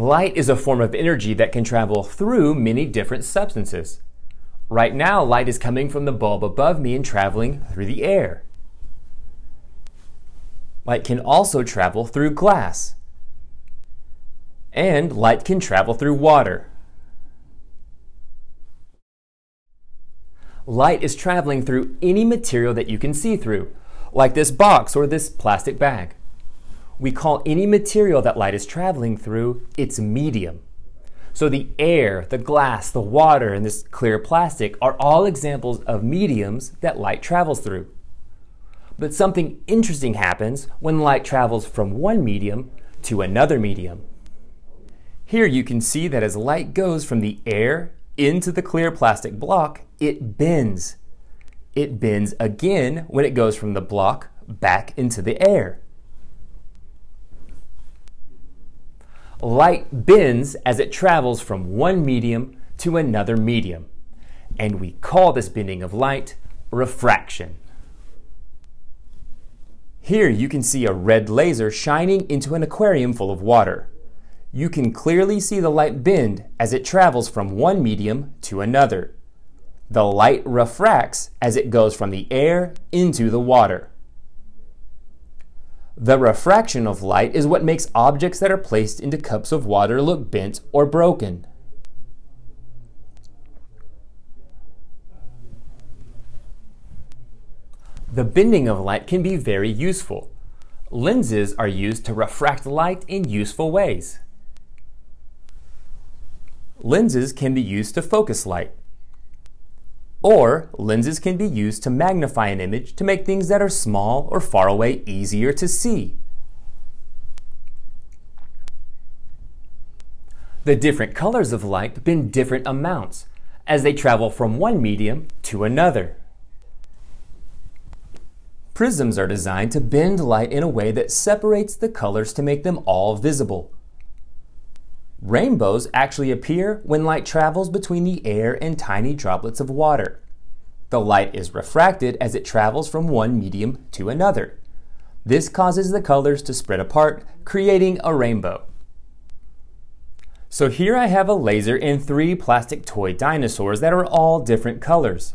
Light is a form of energy that can travel through many different substances. Right now, light is coming from the bulb above me and traveling through the air. Light can also travel through glass. And light can travel through water. Light is traveling through any material that you can see through, like this box or this plastic bag. We call any material that light is traveling through its medium. So the air, the glass, the water, and this clear plastic are all examples of mediums that light travels through. But something interesting happens when light travels from one medium to another medium. Here you can see that as light goes from the air into the clear plastic block, it bends. It bends again when it goes from the block back into the air. Light bends as it travels from one medium to another medium, and we call this bending of light refraction. Here you can see a red laser shining into an aquarium full of water. You can clearly see the light bend as it travels from one medium to another. The light refracts as it goes from the air into the water. The refraction of light is what makes objects that are placed into cups of water look bent or broken. The bending of light can be very useful. Lenses are used to refract light in useful ways. Lenses can be used to focus light. Or lenses can be used to magnify an image to make things that are small or far away easier to see. The different colors of light bend different amounts as they travel from one medium to another. Prisms are designed to bend light in a way that separates the colors to make them all visible. Rainbows actually appear when light travels between the air and tiny droplets of water. The light is refracted as it travels from one medium to another. This causes the colors to spread apart, creating a rainbow. So here I have a laser and three plastic toy dinosaurs that are all different colors.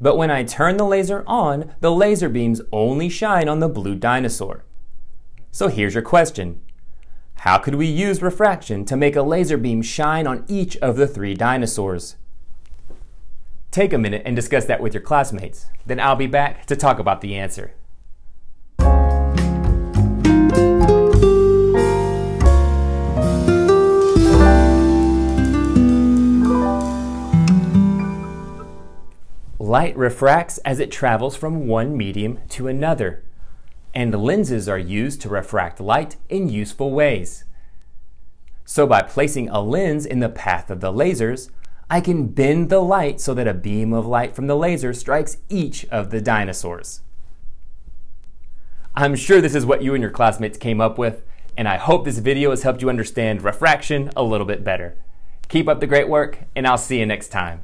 But when I turn the laser on, the laser beams only shine on the blue dinosaur. So here's your question. How could we use refraction to make a laser beam shine on each of the three dinosaurs? Take a minute and discuss that with your classmates. Then I'll be back to talk about the answer. Light refracts as it travels from one medium to another and lenses are used to refract light in useful ways. So by placing a lens in the path of the lasers, I can bend the light so that a beam of light from the laser strikes each of the dinosaurs. I'm sure this is what you and your classmates came up with, and I hope this video has helped you understand refraction a little bit better. Keep up the great work, and I'll see you next time.